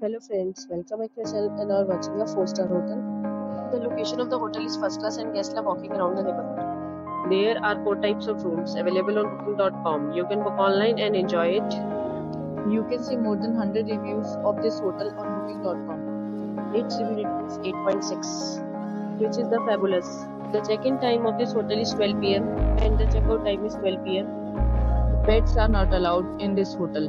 Hello friends, welcome back to channel and are watching a 4-star hotel. The location of the hotel is first class and guests love walking around the neighborhood. There are 4 types of rooms available on booking.com. You can book online and enjoy it. You can see more than 100 reviews of this hotel on booking.com. Its review rating is 8.6, which is the fabulous. The check-in time of this hotel is 12 pm and the check-out time is 12 pm. Pets are not allowed in this hotel.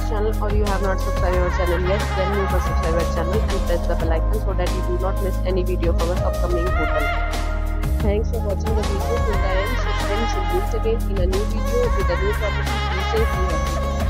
This channel or you have not subscribed our channel yet, then you must subscribe our channel and press the bell icon so that you do not miss any video from our upcoming hotel. Thanks for watching the video till the end. So friends, meet again in a new video with a new property. Be safe.